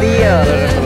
the other.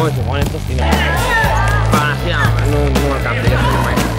Pokémon estos tienen. Para, no, no